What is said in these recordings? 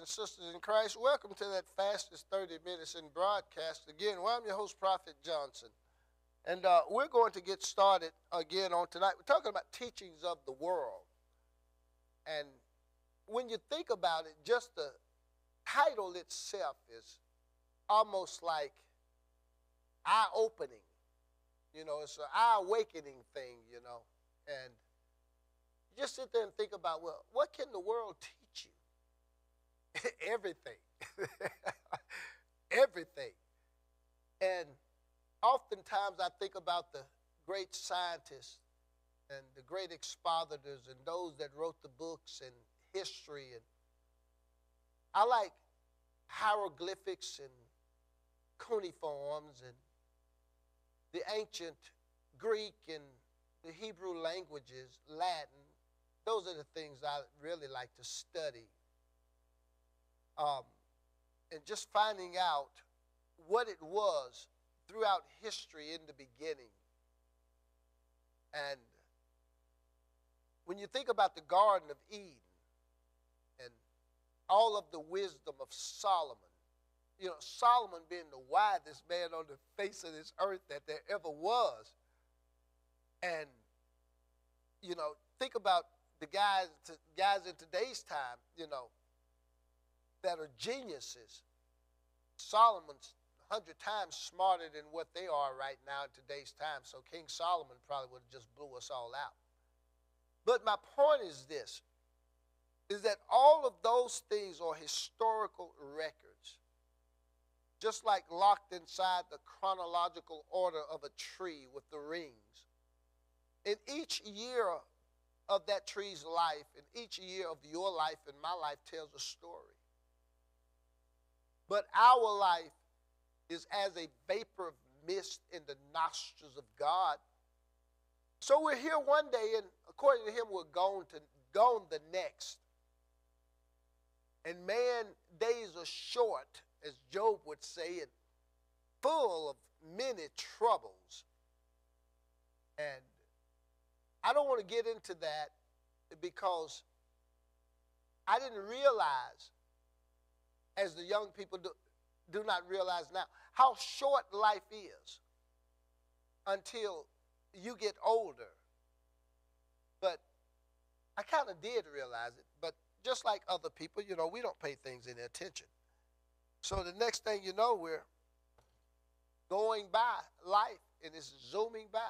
and sisters in Christ. Welcome to that fastest 30 minutes in broadcast. Again, well, I'm your host, Prophet Johnson. And uh, we're going to get started again on tonight. We're talking about teachings of the world. And when you think about it, just the title itself is almost like eye opening. You know, it's an eye awakening thing, you know. And you just sit there and think about, well, what can the world teach? Everything. Everything. And oftentimes I think about the great scientists and the great expositors and those that wrote the books and history and I like hieroglyphics and cuneiforms and the ancient Greek and the Hebrew languages, Latin. Those are the things I really like to study. Um, and just finding out what it was throughout history in the beginning. And when you think about the Garden of Eden and all of the wisdom of Solomon, you know, Solomon being the wisest man on the face of this earth that there ever was. And, you know, think about the guys, guys in today's time, you know, that are geniuses. Solomon's hundred times smarter than what they are right now in today's time. So King Solomon probably would have just blew us all out. But my point is this is that all of those things are historical records. Just like locked inside the chronological order of a tree with the rings. In each year of that tree's life, and each year of your life and my life tells a story. But our life is as a vapor of mist in the nostrils of God. So we're here one day, and according to him, we're going to gone the next. And man, days are short, as Job would say, and full of many troubles. And I don't want to get into that because I didn't realize, as the young people do, do not realize now, how short life is until you get older. But I kind of did realize it. But just like other people, you know, we don't pay things any attention. So the next thing you know, we're going by life and it's zooming by.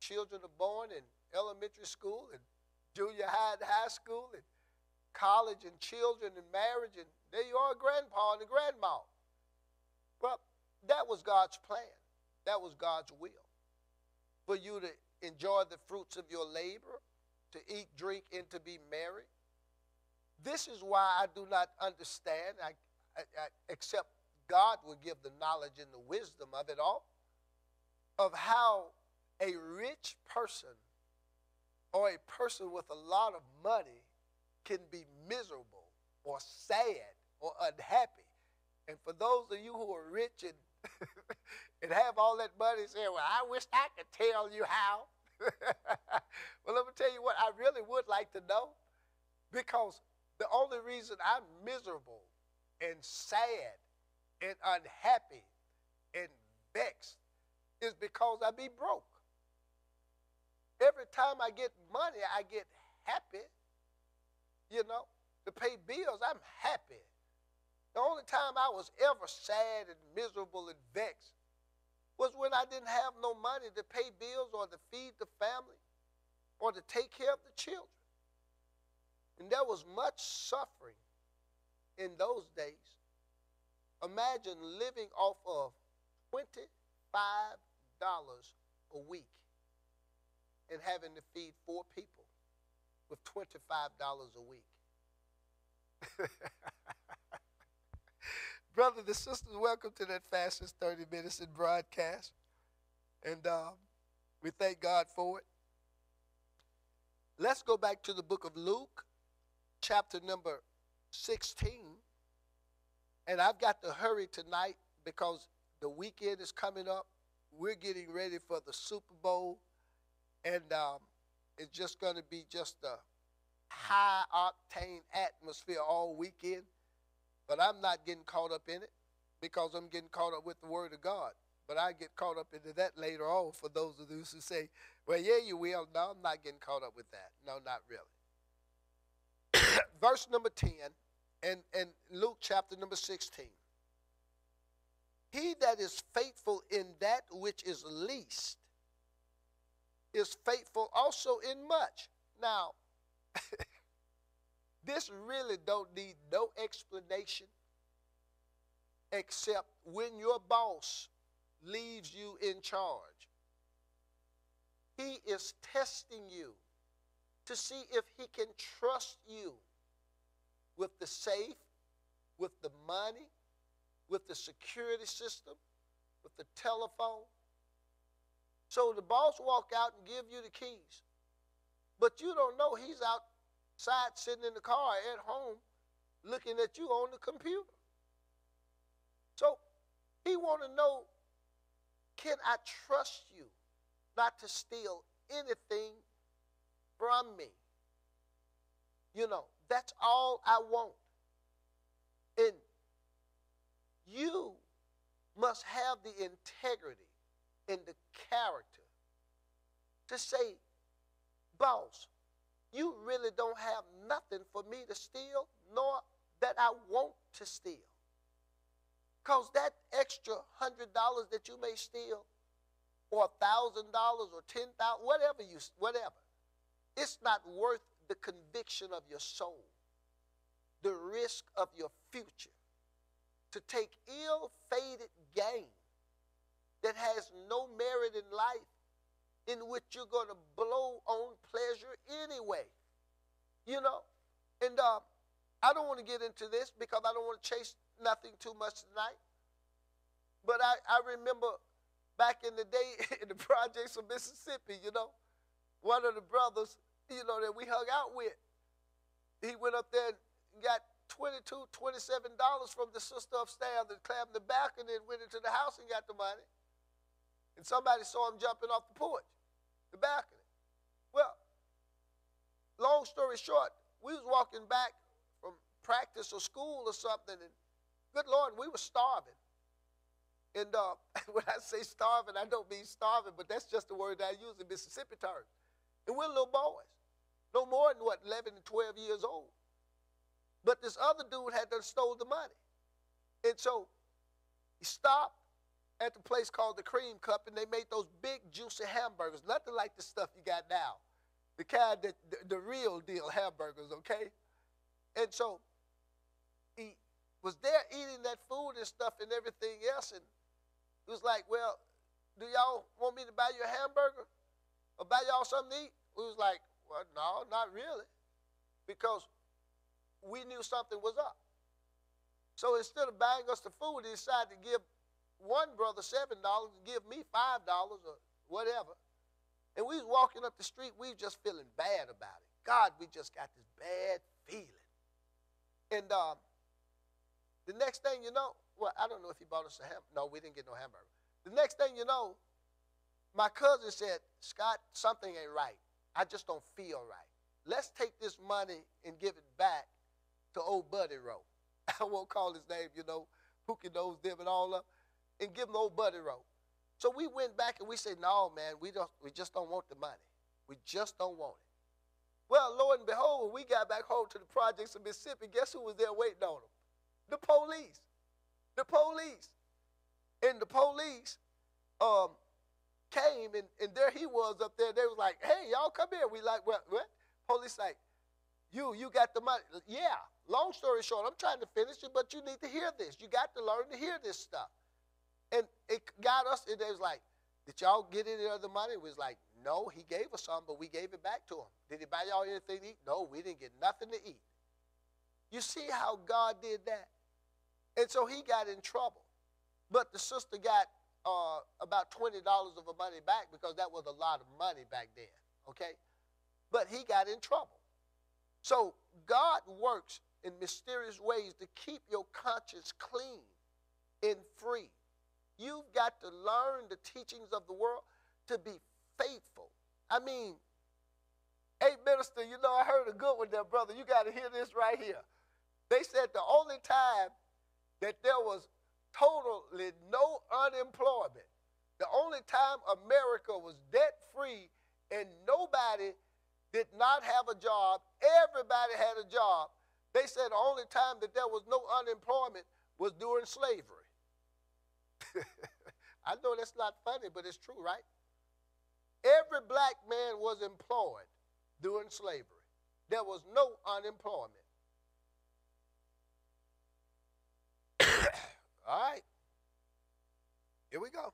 Children are born in elementary school and junior high and high school and college and children and marriage and there you are, grandpa and grandma. Well, that was God's plan. That was God's will. For you to enjoy the fruits of your labor, to eat, drink, and to be merry. This is why I do not understand, I, I, I, except God will give the knowledge and the wisdom of it all, of how a rich person or a person with a lot of money can be miserable or sad or unhappy. And for those of you who are rich and and have all that money say, well, I wish I could tell you how. well, let me tell you what, I really would like to know because the only reason I'm miserable and sad and unhappy and vexed is because I be broke. Every time I get money, I get happy. You know, to pay bills, I'm happy. The only time I was ever sad and miserable and vexed was when I didn't have no money to pay bills or to feed the family or to take care of the children. And there was much suffering in those days. Imagine living off of $25 a week and having to feed four people with $25 a week. Brothers and sisters, welcome to that fastest 30 minutes in broadcast. And um, we thank God for it. Let's go back to the book of Luke, chapter number 16. And I've got to hurry tonight because the weekend is coming up we're getting ready for the Super Bowl, and um, it's just going to be just a high octane atmosphere all weekend. But I'm not getting caught up in it because I'm getting caught up with the Word of God. But I get caught up into that later on for those of those who say, well, yeah, you will. No, I'm not getting caught up with that. No, not really. Verse number 10 and, and Luke chapter number 16. He that is faithful in that which is least is faithful also in much. Now, this really don't need no explanation except when your boss leaves you in charge. He is testing you to see if he can trust you with the safe, with the money, with the security system, with the telephone. So the boss walk out and give you the keys. But you don't know he's sitting in the car at home looking at you on the computer. So he want to know, can I trust you not to steal anything from me? You know, that's all I want. And you must have the integrity and the character to say, boss, you really don't have nothing for me to steal, nor that I want to steal. Because that extra hundred dollars that you may steal, or a thousand dollars, or ten thousand, whatever you, whatever, it's not worth the conviction of your soul, the risk of your future, to take ill-fated gain that has no merit in life, in which you're going to blow on pleasure anyway. You know, and uh, I don't want to get into this because I don't want to chase nothing too much tonight. But I, I remember back in the day in the projects of Mississippi, you know, one of the brothers, you know, that we hung out with, he went up there and got 22 $27 from the sister upstairs that clamped the balcony and went into the house and got the money. And somebody saw him jumping off the porch, the balcony. Well, long story short, we was walking back from practice or school or something, and good Lord, we were starving. And uh, when I say starving, I don't mean starving, but that's just the word that I use in Mississippi terms. And we're little boys, no more than what, 11 and 12 years old. But this other dude had done stole the money. And so he stopped at the place called the Cream Cup, and they made those big, juicy hamburgers, nothing like the stuff you got now. The kind that, the, the real deal hamburgers, okay? And so he was there eating that food and stuff and everything else, and he was like, Well, do y'all want me to buy you a hamburger? Or buy y'all something to eat? We was like, Well, no, not really. Because we knew something was up. So instead of buying us the food, he decided to give one brother seven dollars and give me five dollars or whatever. And we was walking up the street, we just feeling bad about it. God, we just got this bad feeling. And um, the next thing you know, well, I don't know if he bought us a ham. No, we didn't get no hamburger. The next thing you know, my cousin said, Scott, something ain't right. I just don't feel right. Let's take this money and give it back to old Buddy Rowe. I won't call his name, you know, Pookie knows them and all of and give him old Buddy Rowe. So we went back and we said, no, man, we, don't, we just don't want the money. We just don't want it. Well, lo and behold, when we got back home to the projects of Mississippi, guess who was there waiting on them? The police. The police. And the police um, came, and, and there he was up there. They was like, hey, y'all come here. We like, what? what? Police like, you, you got the money. Yeah, long story short, I'm trying to finish it, but you need to hear this. You got to learn to hear this stuff. And it got us, it was like, did y'all get any other money? It was like, no, he gave us some, but we gave it back to him. Did he buy y'all anything to eat? No, we didn't get nothing to eat. You see how God did that? And so he got in trouble. But the sister got uh, about $20 of her money back because that was a lot of money back then, okay? But he got in trouble. So God works in mysterious ways to keep your conscience clean and free. You've got to learn the teachings of the world to be faithful. I mean, hey, minister, you know, I heard a good one there, brother. You got to hear this right here. They said the only time that there was totally no unemployment, the only time America was debt free and nobody did not have a job, everybody had a job. They said the only time that there was no unemployment was during slavery. I know that's not funny, but it's true, right? Every black man was employed during slavery. There was no unemployment. All right. Here we go.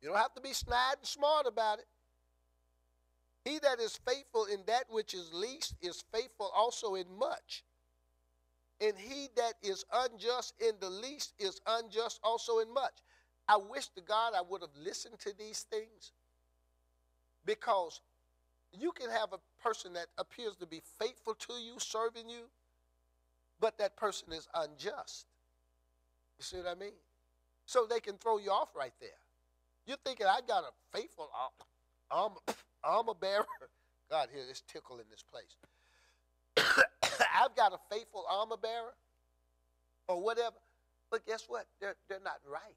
You don't have to be snide and smart about it. He that is faithful in that which is least is faithful also in much. And he that is unjust in the least is unjust also in much. I wish to God I would have listened to these things because you can have a person that appears to be faithful to you, serving you, but that person is unjust. You see what I mean? So they can throw you off right there. You're thinking, I got a faithful armor, armor bearer. God, here, this tickle in this place. I've got a faithful armor bearer or whatever. But guess what? They're, they're not right.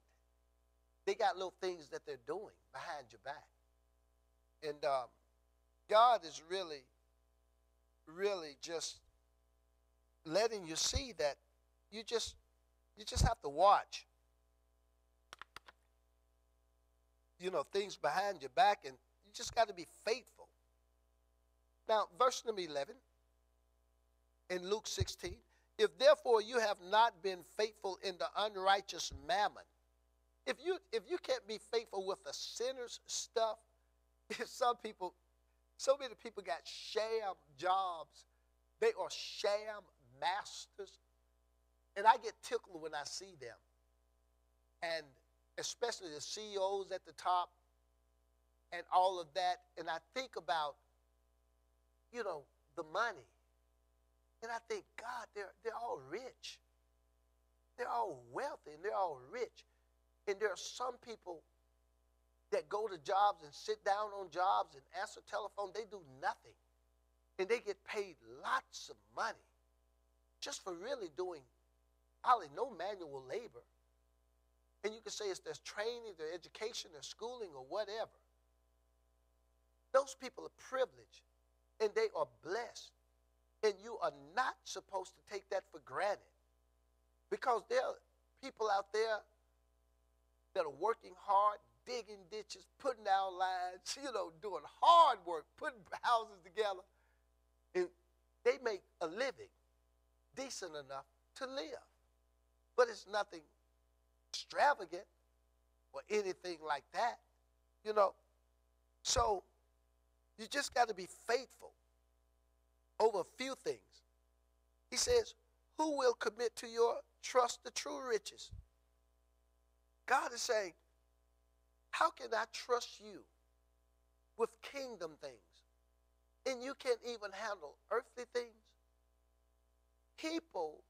They got little things that they're doing behind your back. And um, God is really, really just letting you see that you just you just have to watch. You know, things behind your back, and you just got to be faithful. Now, verse number 11 in Luke 16 If therefore you have not been faithful in the unrighteous mammon, if you if you can't be faithful with the sinner's stuff, if some people, so many people got sham jobs. They are sham masters. And I get tickled when I see them. And especially the CEOs at the top and all of that. And I think about, you know, the money. And I think, God, they're, they're all rich. They're all wealthy and they're all rich. And there are some people that go to jobs and sit down on jobs and answer telephone. They do nothing. And they get paid lots of money just for really doing probably no manual labor. And you can say it's their training, their education, their schooling, or whatever. Those people are privileged and they are blessed. And you are not supposed to take that for granted. Because there are people out there that are working hard, digging ditches, putting out lines, you know, doing hard work, putting houses together. And they make a living decent enough to live. But it's nothing extravagant or anything like that, you know. So you just got to be faithful over a few things. He says, Who will commit to your trust the true riches? God is saying, How can I trust you with kingdom things? And you can't even handle earthly things? People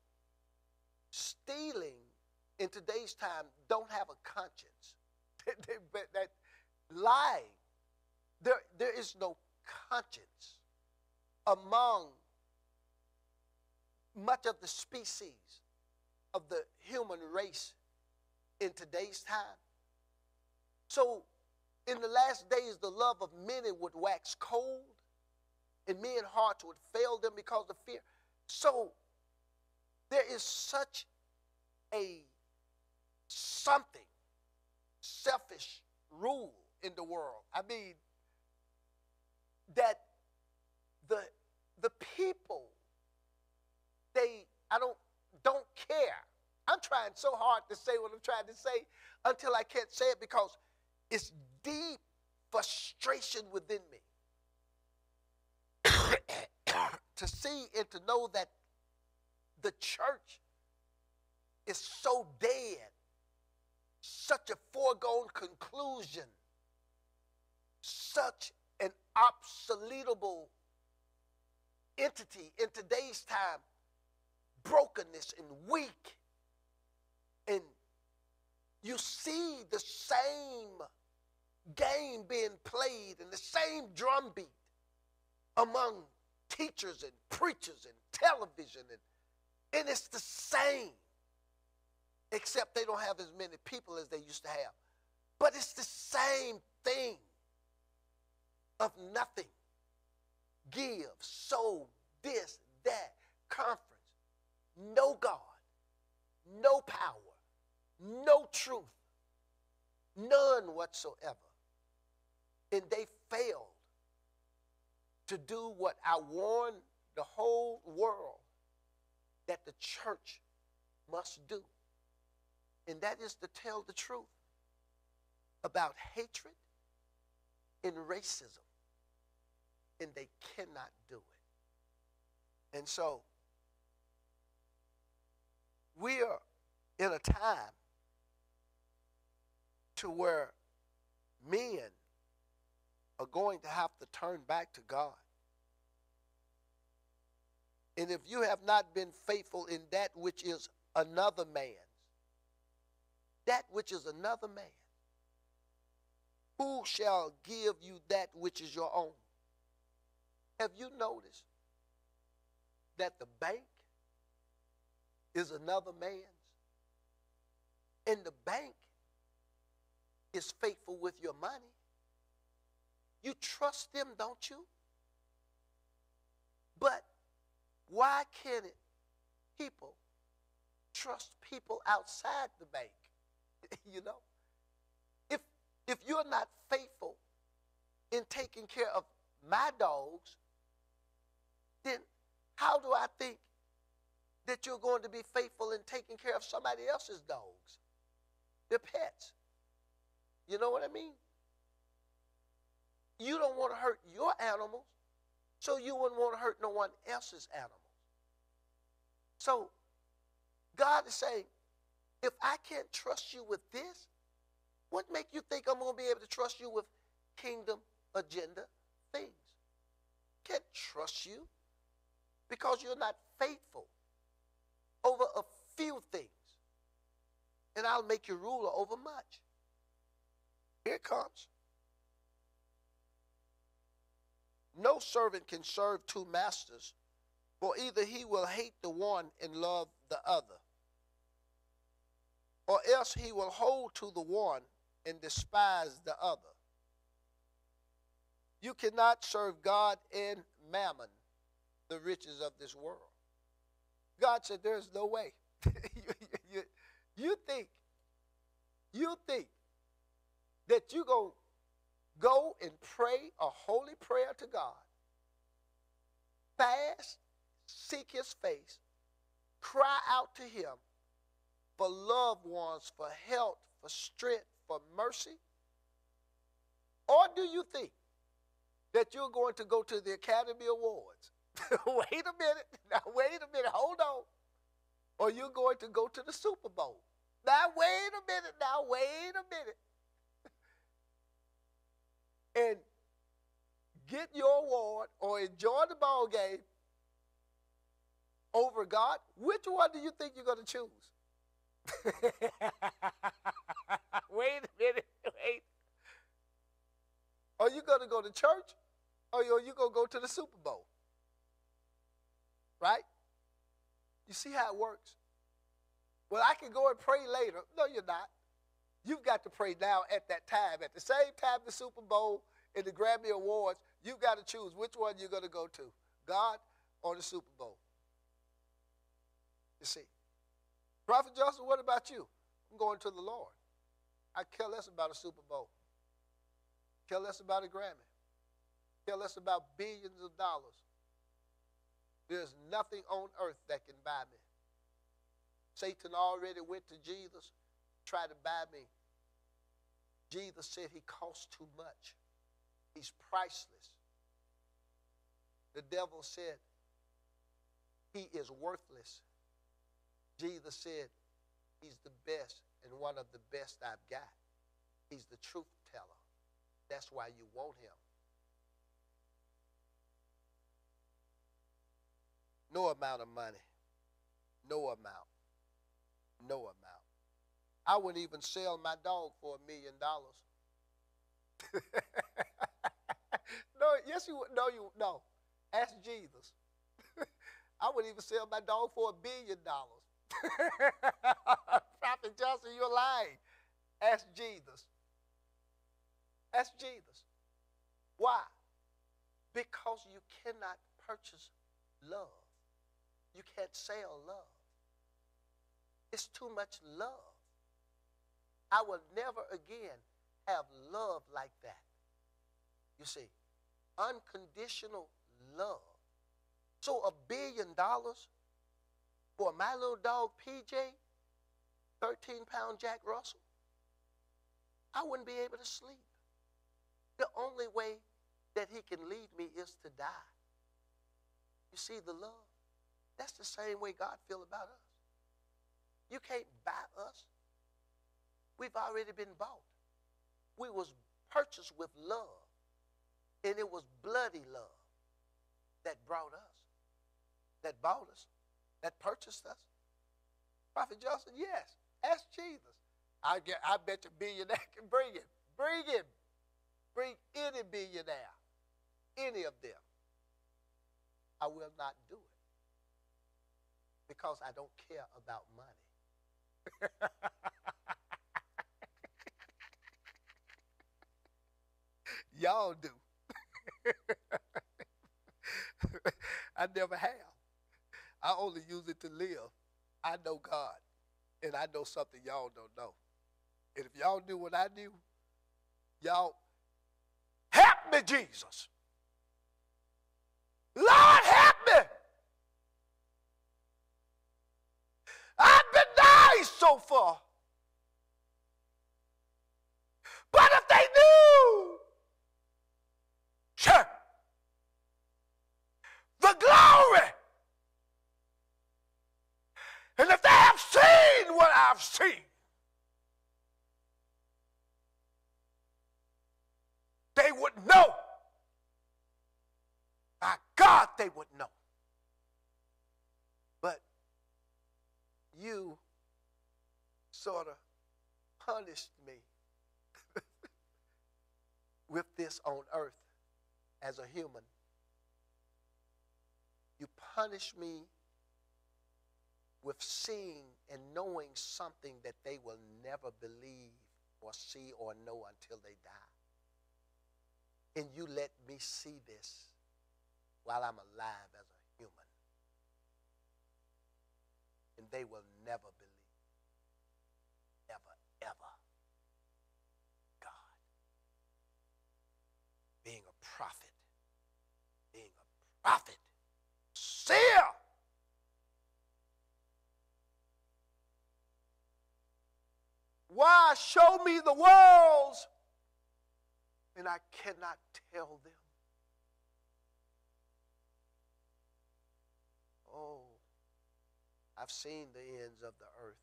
stealing in today's time don't have a conscience. that lying, there, there is no conscience among much of the species of the human race in today's time. So, in the last days, the love of many would wax cold, and men's hearts would fail them because of fear. So, there is such a something selfish rule in the world. I mean, that the the people they I don't don't care. I'm trying so hard to say what I'm trying to say until I can't say it because it's deep frustration within me. to see and to know that the church is so dead, such a foregone conclusion, such an obsoletable entity in today's time, brokenness and weak. And you see the same game being played and the same drumbeat among teachers and preachers and television and, and it's the same except they don't have as many people as they used to have. But it's the same thing of nothing give sow this that conference no god no power no truth none whatsoever and they failed to do what I warned the whole world that the church must do. And that is to tell the truth about hatred and racism. And they cannot do it. And so, we are in a time to where men are going to have to turn back to God. And if you have not been faithful in that which is another man's, that which is another man, who shall give you that which is your own? Have you noticed that the bank is another man's? And the bank is faithful with your money. You trust them, don't you? But why can't it people trust people outside the bank? you know? If if you're not faithful in taking care of my dogs, then how do I think that you're going to be faithful in taking care of somebody else's dogs? Their pets. You know what I mean? You don't want to hurt your animals, so you wouldn't want to hurt no one else's animals. So God is saying, if I can't trust you with this, what make you think I'm going to be able to trust you with kingdom agenda things? Can't trust you because you're not faithful over a few things. And I'll make you ruler over much. Here it comes. No servant can serve two masters, for either he will hate the one and love the other, or else he will hold to the one and despise the other. You cannot serve God and mammon, the riches of this world. God said, There's no way. you, you, you think, you think that you're going to go and pray a holy prayer to God, fast, seek his face, cry out to him for loved ones, for health, for strength, for mercy? Or do you think that you're going to go to the Academy Awards? wait a minute. Now, wait a minute. Hold on. Or you're going to go to the Super Bowl. Now, wait a minute. Now, wait a minute and get your award or enjoy the ball game over God, which one do you think you're going to choose? wait a minute, wait. Are you going to go to church or are you going to go to the Super Bowl? Right? You see how it works? Well, I can go and pray later. No, you're not. You've got to pray now at that time. At the same time, the Super Bowl and the Grammy Awards, you've got to choose which one you're going to go to God or the Super Bowl. You see. Prophet Joseph, what about you? I'm going to the Lord. I care less about a Super Bowl. Care less about a Grammy. Care less about billions of dollars. There's nothing on earth that can buy me. Satan already went to Jesus tried to buy me. Jesus said he costs too much. He's priceless. The devil said he is worthless. Jesus said he's the best and one of the best I've got. He's the truth teller. That's why you want him. No amount of money. No amount. No amount. I wouldn't even sell my dog for a million dollars. no, yes, you would. No, you no. Ask Jesus. I wouldn't even sell my dog for a billion dollars. Prophet Johnson, you're lying. Ask Jesus. Ask Jesus. Why? Because you cannot purchase love. You can't sell love. It's too much love. I will never again have love like that. You see, unconditional love. So a billion dollars for my little dog PJ, 13 pound Jack Russell, I wouldn't be able to sleep. The only way that he can lead me is to die. You see the love? That's the same way God feel about us. You can't buy us. We've already been bought. We was purchased with love. And it was bloody love that brought us, that bought us, that purchased us. Prophet Johnson, yes. Ask Jesus. I get I bet you billionaire can bring him. Bring him. Bring any billionaire. Any of them. I will not do it. Because I don't care about money. Y'all do. I never have. I only use it to live. I know God, and I know something y'all don't know. And if y'all do what I do, y'all help me, Jesus. Lord, help me. I've been nice so far. But if they knew, sure, the glory, and if they have seen what I've seen, they would know. My God, they would know. But you sort of punished me with this on earth as a human. You punish me with seeing and knowing something that they will never believe or see or know until they die. And you let me see this while I'm alive as a human. And they will never believe. Ever, ever. God. Being a prophet. Being a prophet. Seer. Why show me the worlds and I cannot tell them? Oh, I've seen the ends of the earth.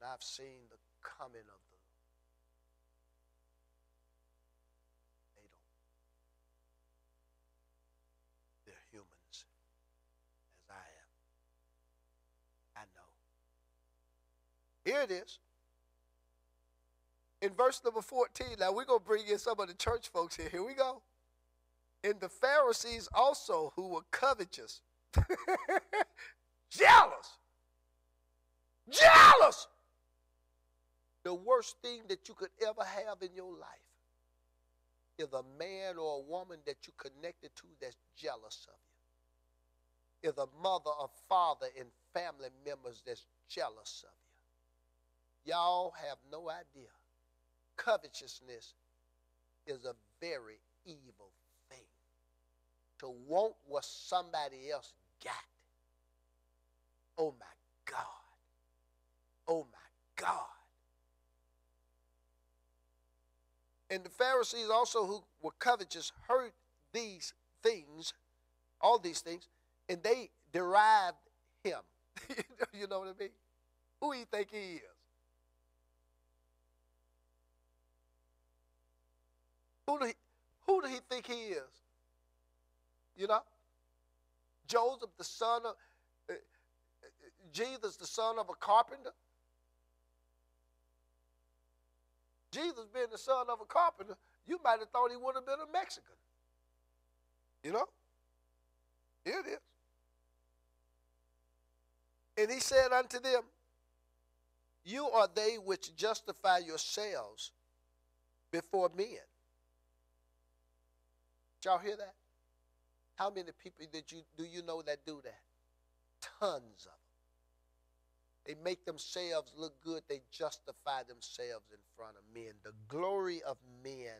And I've seen the coming of the They don't. They're humans, as I am. I know. Here it is. In verse number 14, now we're going to bring in some of the church folks here. Here we go. And the Pharisees also, who were covetous, jealous, jealous. The worst thing that you could ever have in your life is a man or a woman that you connected to that's jealous of you. Is a mother or father and family members that's jealous of you. Y'all have no idea. Covetousness is a very evil thing. to want what somebody else got. Oh my God. Oh my God. And the Pharisees also, who were covetous, heard these things, all these things, and they derived him. you know what I mean? Who do you think he is? Who do he, who do he think he is? You know? Joseph, the son of, uh, Jesus, the son of a carpenter. Jesus being the son of a carpenter, you might have thought he would have been a Mexican. You know? Here it is. And he said unto them, You are they which justify yourselves before men. Y'all hear that? How many people did you do you know that do that? Tons of them. They make themselves look good. They justify themselves in front of men. The glory of men.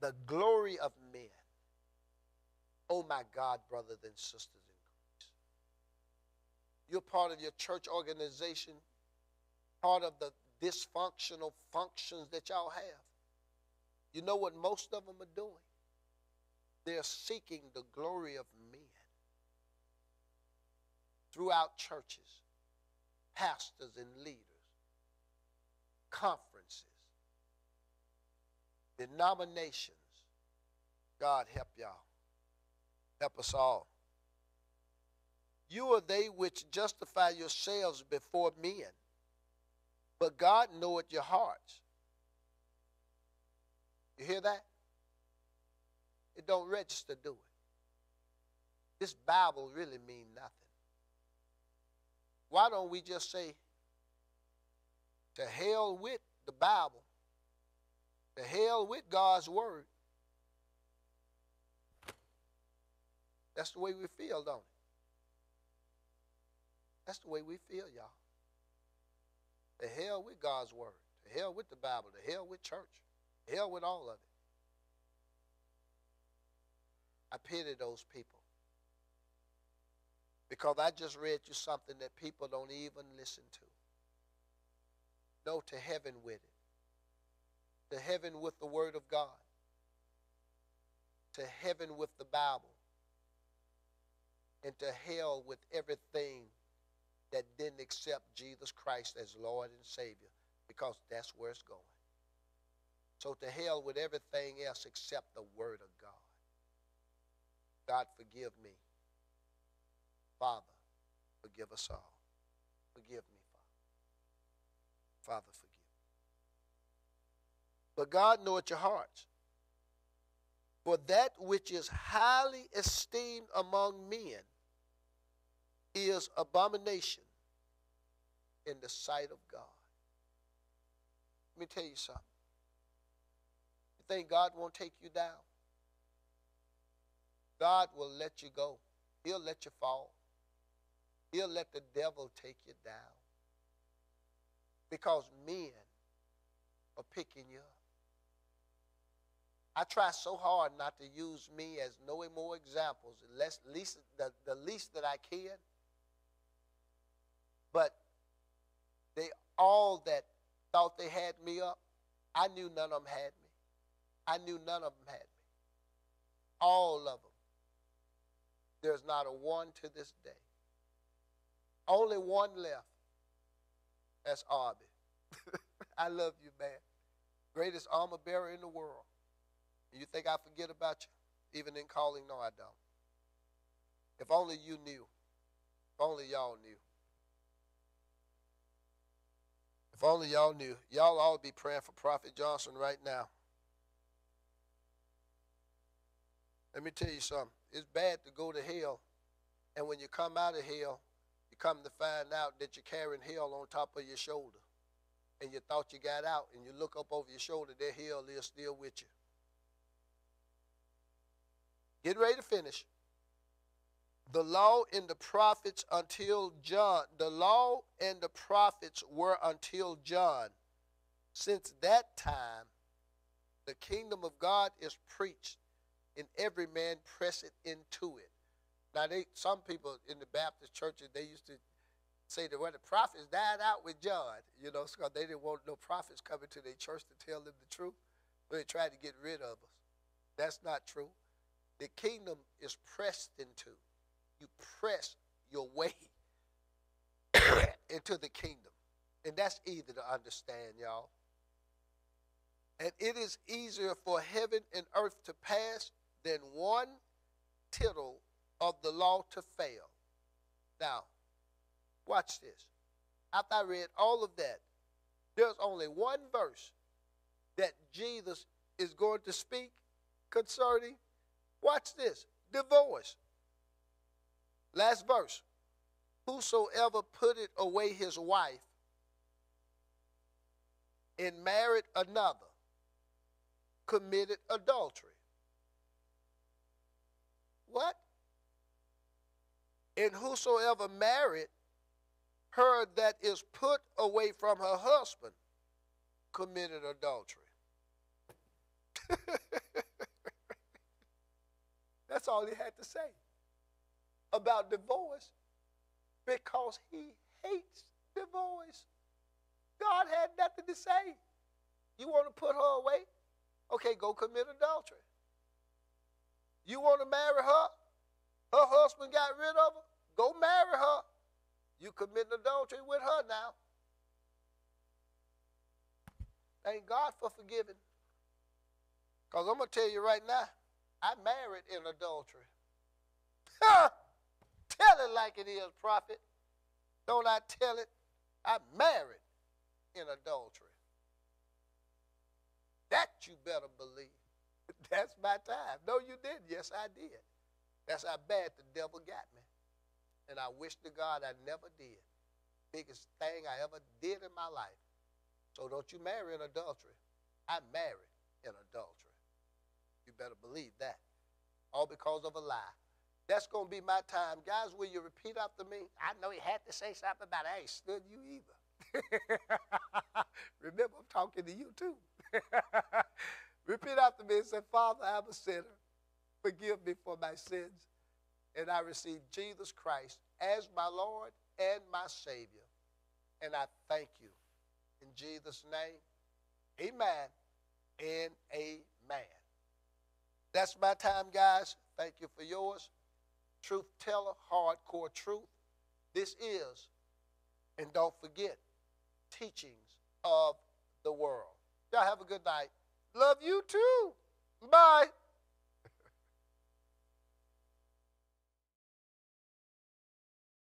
The glory of men. Oh my God, brothers and sisters in Christ. You're part of your church organization, part of the dysfunctional functions that y'all have. You know what most of them are doing? They're seeking the glory of men throughout churches, pastors and leaders, conferences, denominations. God help y'all. Help us all. You are they which justify yourselves before men, but God knoweth your hearts. You hear that? It don't register, do it? This Bible really mean nothing. Why don't we just say, to hell with the Bible, to hell with God's word? That's the way we feel, don't it? That's the way we feel, y'all. The hell with God's word. The hell with the Bible. The hell with church. The hell with all of it. I pity those people. Because I just read you something that people don't even listen to. No, to heaven with it. To heaven with the Word of God. To heaven with the Bible. And to hell with everything that didn't accept Jesus Christ as Lord and Savior. Because that's where it's going. So to hell with everything else except the Word of God. God, forgive me. Father, forgive us all. Forgive me, Father. Father, forgive. But God knoweth your hearts. For that which is highly esteemed among men is abomination in the sight of God. Let me tell you something. You think God won't take you down? God will let you go. He'll let you fall. He'll let the devil take you down. Because men are picking you up. I try so hard not to use me as no more examples, less, least, the, the least that I can. But they all that thought they had me up, I knew none of them had me. I knew none of them had me. All of them. There's not a one to this day. Only one left. That's Arby. I love you, man. Greatest armor bearer in the world. You think I forget about you? Even in calling? No, I don't. If only you knew. If only y'all knew. If only y'all knew. Y'all all be praying for Prophet Johnson right now. Let me tell you something. It's bad to go to hell, and when you come out of hell, you come to find out that you're carrying hell on top of your shoulder. And you thought you got out, and you look up over your shoulder, that hell is still with you. Get ready to finish. The law and the prophets until John, the law and the prophets were until John. Since that time, the kingdom of God is preached and every man press it into it. Now, they some people in the Baptist churches they used to say that when the prophets died out with John, you know, because they didn't want no prophets coming to their church to tell them the truth. But they tried to get rid of us. That's not true. The kingdom is pressed into. You press your way into the kingdom. And that's easy to understand, y'all. And it is easier for heaven and earth to pass than one tittle of the law to fail. Now, watch this. After I read all of that, there's only one verse that Jesus is going to speak concerning. Watch this divorce. Last verse. Whosoever putteth away his wife and married another committed adultery. What? And whosoever married her that is put away from her husband committed adultery. That's all he had to say about divorce because he hates divorce. God had nothing to say. You want to put her away? Okay, go commit adultery. You want to marry her? Her husband got rid of her? Go marry her. You commit adultery with her now. Thank God for forgiving. Because I'm going to tell you right now, I married in adultery. tell it like it is, prophet. Don't I tell it? I married in adultery. That you better believe. That's my time. No, you didn't. Yes, I did. That's how bad the devil got me. And I wish to God I never did. Biggest thing I ever did in my life. So don't you marry in adultery. I married in adultery. You better believe that. All because of a lie. That's going to be my time. Guys, will you repeat after me? I know he had to say something about. I ain't stood you either. Remember, I'm talking to you too. repeat after me and say, Father, I'm a sinner. Forgive me for my sins. And I receive Jesus Christ as my Lord and my Savior. And I thank you. In Jesus' name, amen and amen. That's my time, guys. Thank you for yours. Truth teller, hardcore truth. This is, and don't forget, teachings of the world. Y'all have a good night. Love you too. Bye.